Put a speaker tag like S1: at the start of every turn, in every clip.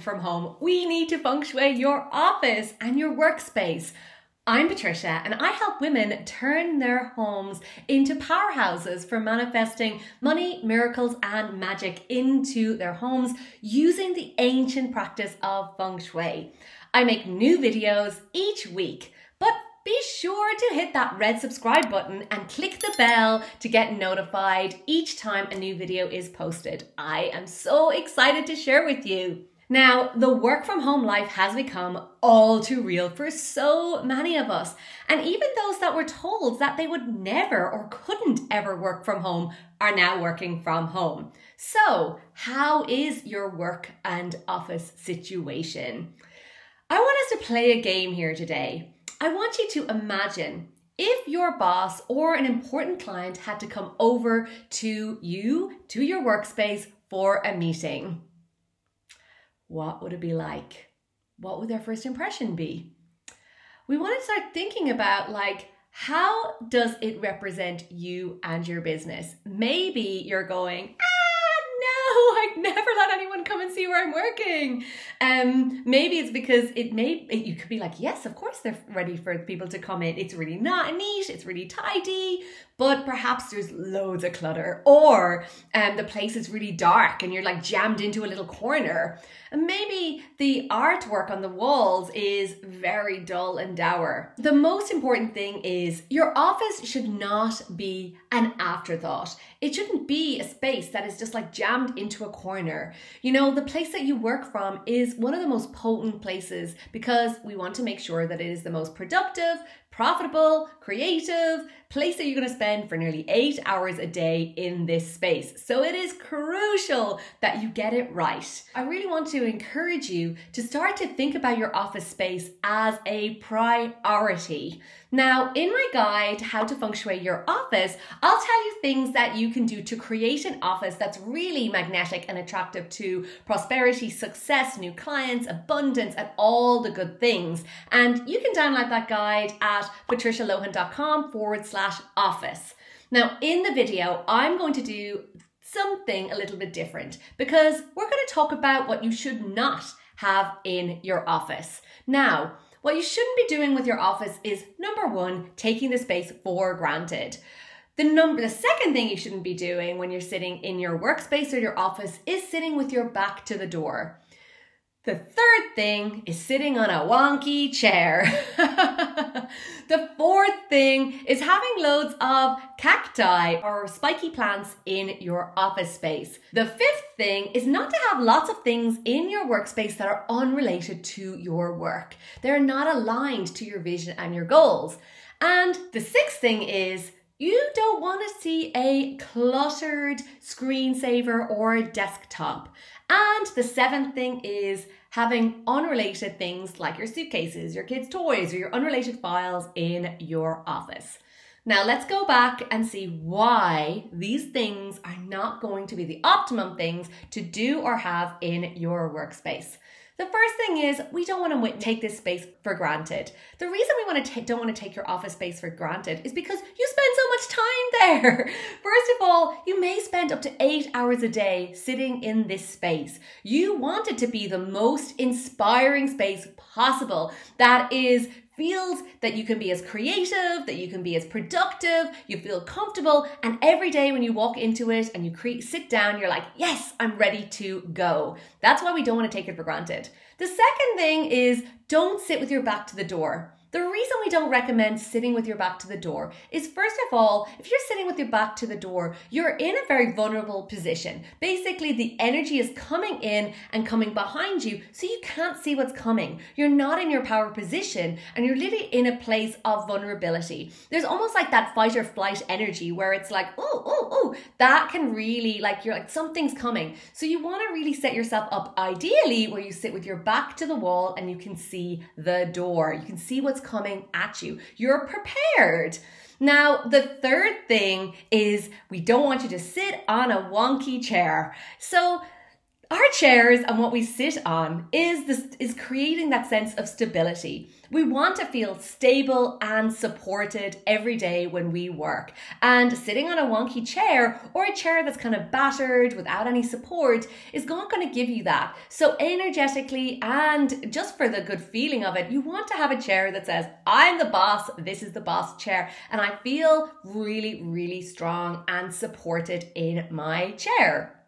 S1: from home, we need to feng shui your office and your workspace. I'm Patricia, and I help women turn their homes into powerhouses for manifesting money, miracles, and magic into their homes using the ancient practice of feng shui. I make new videos each week, but be sure to hit that red subscribe button and click the bell to get notified each time a new video is posted. I am so excited to share with you. Now, the work from home life has become all too real for so many of us. And even those that were told that they would never or couldn't ever work from home are now working from home. So, how is your work and office situation? I want us to play a game here today. I want you to imagine if your boss or an important client had to come over to you, to your workspace for a meeting. What would it be like? What would their first impression be? We want to start thinking about like, how does it represent you and your business? Maybe you're going, I'd never let anyone come and see where I'm working. Um, maybe it's because it may you could be like, yes, of course they're ready for people to come in. It's really not neat, it's really tidy, but perhaps there's loads of clutter, or um, the place is really dark and you're like jammed into a little corner. And maybe the artwork on the walls is very dull and dour. The most important thing is your office should not be an afterthought. It shouldn't be a space that is just like jammed into a corner. You know, the place that you work from is one of the most potent places because we want to make sure that it is the most productive, profitable, creative place that you're going to spend for nearly eight hours a day in this space. So it is crucial that you get it right. I really want to encourage you to start to think about your office space as a priority. Now, in my guide, How to Feng Shui Your Office, I'll tell you things that you can do to create an office that's really magnetic and attractive to prosperity, success, new clients, abundance, and all the good things. And you can download that guide at patricialohan.com forward slash office. Now, in the video, I'm going to do something a little bit different because we're going to talk about what you should not have in your office. Now, what you shouldn't be doing with your office is number one, taking the space for granted. The number the second thing you shouldn't be doing when you're sitting in your workspace or your office is sitting with your back to the door. The third thing is sitting on a wonky chair. the fourth thing is having loads of cacti or spiky plants in your office space. The fifth thing is not to have lots of things in your workspace that are unrelated to your work. They're not aligned to your vision and your goals. And the sixth thing is you don't want to see a cluttered screensaver or desktop. And the seventh thing is having unrelated things like your suitcases, your kids' toys, or your unrelated files in your office. Now let's go back and see why these things are not going to be the optimum things to do or have in your workspace. The first thing is we don't want to take this space for granted. The reason we want to don't want to take your office space for granted is because you spend so much time there. First of all, you may spend up to eight hours a day sitting in this space. You want it to be the most inspiring space possible that is feels that you can be as creative, that you can be as productive, you feel comfortable, and every day when you walk into it and you cre- sit down, you're like, yes, I'm ready to go. That's why we don't want to take it for granted. The second thing is don't sit with your back to the door. The reason we don't recommend sitting with your back to the door is first of all, if you're sitting with your back to the door, you're in a very vulnerable position. Basically, the energy is coming in and coming behind you, so you can't see what's coming. You're not in your power position and you're literally in a place of vulnerability. There's almost like that fight or flight energy where it's like, oh, oh, oh, that can really, like, you're like, something's coming. So you want to really set yourself up ideally where you sit with your back to the wall and you can see the door. You can see what's coming at you. You're prepared. Now, the third thing is we don't want you to sit on a wonky chair. So, Our chairs and what we sit on is this is creating that sense of stability. We want to feel stable and supported every day when we work. And sitting on a wonky chair or a chair that's kind of battered without any support is not going to give you that. So, energetically and just for the good feeling of it, you want to have a chair that says, I'm the boss, this is the boss chair, and I feel really, really strong and supported in my chair.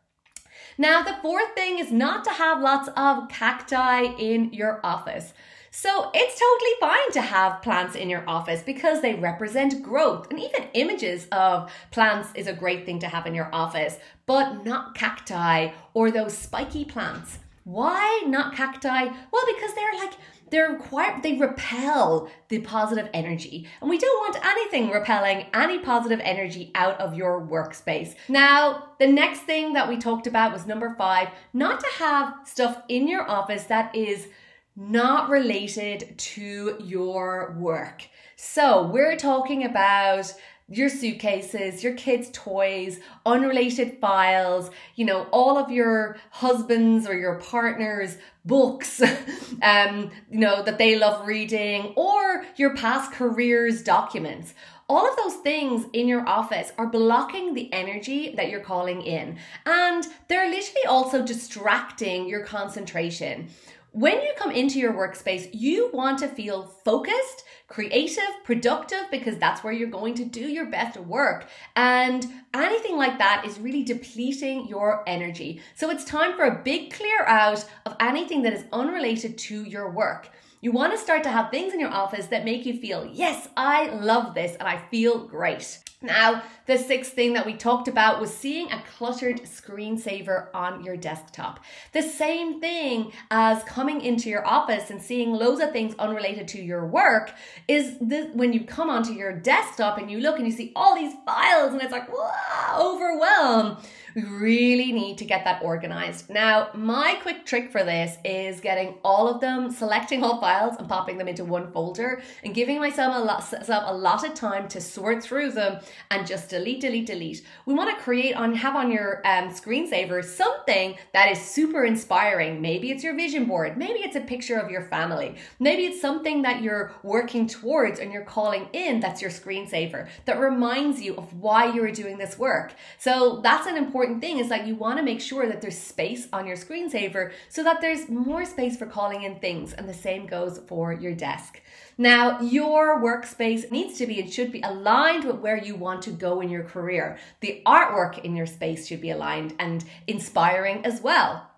S1: Now, the fourth thing is not to have lots of cacti in your office. So it's totally fine to have plants in your office because they represent growth. And even images of plants is a great thing to have in your office, but not cacti or those spiky plants. Why not cacti? Well, because they're like they're quite they repel the positive energy and we don't want anything repelling any positive energy out of your workspace now the next thing that we talked about was number five not to have stuff in your office that is not related to your work. So, we're talking about your suitcases, your kids' toys, unrelated files, you know, all of your husband's or your partner's books, um, you know, that they love reading, or your past careers documents. All of those things in your office are blocking the energy that you're calling in, and they're literally also distracting your concentration. When you come into your workspace, you want to feel focused, creative, productive, because that's where you're going to do your best work. And anything like that is really depleting your energy. So it's time for a big clear out of anything that is unrelated to your work. You want to start to have things in your office that make you feel, yes, I love this and I feel great. Now, the sixth thing that we talked about was seeing a cluttered screensaver on your desktop. The same thing as coming into your office and seeing loads of things unrelated to your work is this when you come onto your desktop and you look and you see all these files and it's like, wow, overwhelm. We really need to get that organized. Now, my quick trick for this is getting all of them, selecting all files and popping them into one folder and giving myself a lot, a lot of time to sort through them and just delete, delete, delete. We want to create on, have on your um, screensaver something that is super inspiring. Maybe it's your vision board. Maybe it's a picture of your family. Maybe it's something that you're working towards and you're calling in that's your screensaver that reminds you of why you are doing this work. So that's an important important thing is that you want to make sure that there's space on your screensaver so that there's more space for calling in things. And the same goes for your desk. Now, your workspace needs to be and should be aligned with where you want to go in your career. The artwork in your space should be aligned and inspiring as well.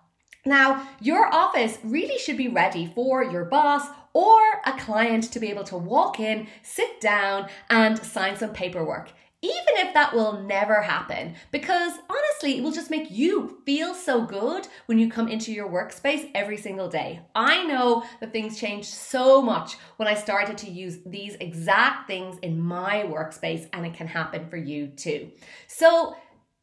S1: Now, your office really should be ready for your boss or a client to be able to walk in, sit down, and sign some paperwork even if that will never happen. Because honestly, it will just make you feel so good when you come into your workspace every single day. I know that things changed so much when I started to use these exact things in my workspace, and it can happen for you too. So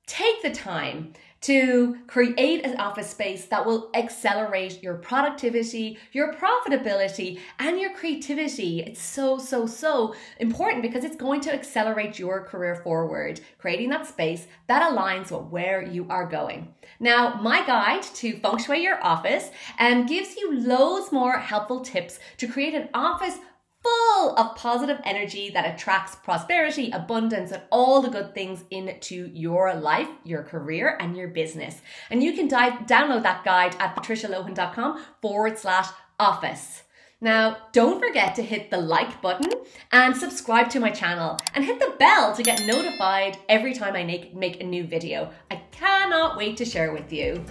S1: take the time to create an office space that will accelerate your productivity, your profitability, and your creativity. It's so, so, so important because it's going to accelerate your career forward, creating that space that aligns with where you are going. Now, my guide to feng shui your office um, gives you loads more helpful tips to create an office full of positive energy that attracts prosperity, abundance, and all the good things into your life, your career, and your business. And you can dive, download that guide at patricialohan.com forward slash office. Now, don't forget to hit the like button and subscribe to my channel and hit the bell to get notified every time I make, make a new video. I cannot wait to share with you.